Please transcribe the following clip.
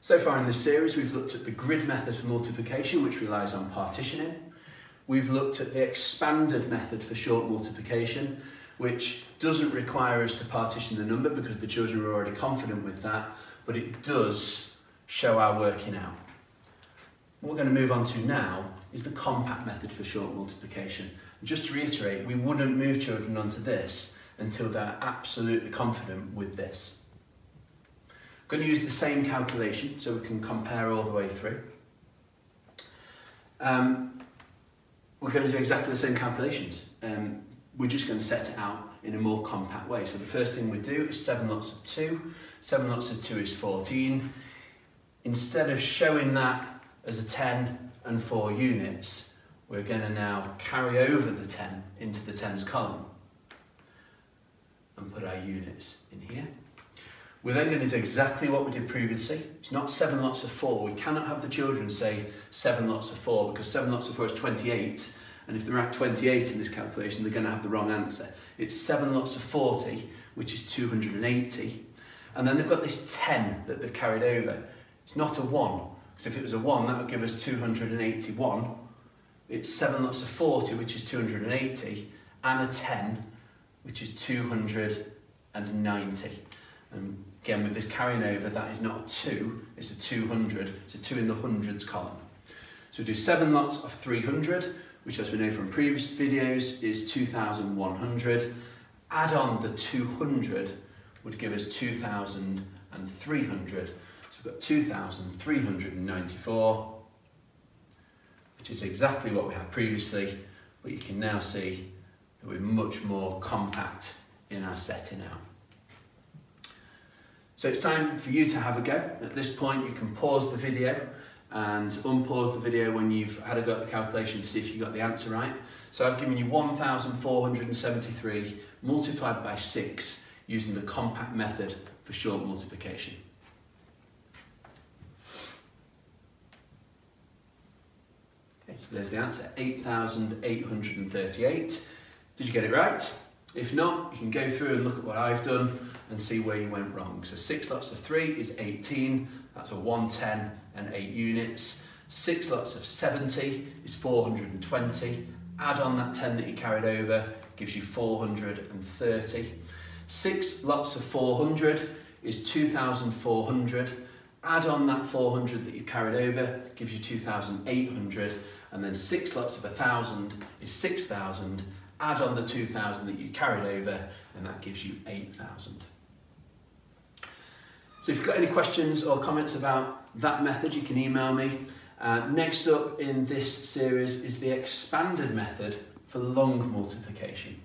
So far in this series we've looked at the grid method for multiplication which relies on partitioning. We've looked at the expanded method for short multiplication which doesn't require us to partition the number because the children are already confident with that but it does show our working out. What we're going to move on to now is the compact method for short multiplication. just to reiterate, we wouldn't move children onto this until they're absolutely confident with this. Going to use the same calculation so we can compare all the way through. Um, we're going to do exactly the same calculations. Um, we're just going to set it out in a more compact way. So the first thing we do is 7 lots of 2. 7 lots of 2 is 14. Instead of showing that as a 10 and 4 units, we're going to now carry over the 10 into the tens column and put our units in here. We're then going to do exactly what we did previously. It's not seven lots of four. We cannot have the children say seven lots of four because seven lots of four is 28. And if they're at 28 in this calculation, they're going to have the wrong answer. It's seven lots of 40, which is 280. And then they've got this 10 that they've carried over. It's not a one. Because if it was a one, that would give us 281. It's seven lots of 40, which is 280, and a 10, which is 290. And again, with this carrying over, that is not a 2, it's a 200. It's a 2 in the hundreds column. So we do 7 lots of 300, which as we know from previous videos is 2,100. Add on the 200 would give us 2,300. So we've got 2,394, which is exactly what we had previously, but you can now see that we're much more compact in our setting out. So it's time for you to have a go. At this point you can pause the video and unpause the video when you've had a go at the calculation to see if you got the answer right. So I've given you 1,473 multiplied by 6 using the compact method for short multiplication. Okay, so there's the answer, 8,838. Did you get it right? If not, you can go through and look at what I've done and see where you went wrong. So 6 lots of 3 is 18, that's a 110 and 8 units. 6 lots of 70 is 420. Add on that 10 that you carried over, gives you 430. 6 lots of 400 is 2,400. Add on that 400 that you carried over, gives you 2,800. And then 6 lots of 1,000 is 6,000 add on the 2,000 that you carried over, and that gives you 8,000. So if you've got any questions or comments about that method, you can email me. Uh, next up in this series is the expanded method for long multiplication.